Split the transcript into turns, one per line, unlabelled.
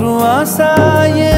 ಗುರು ಆಸಾಯೇ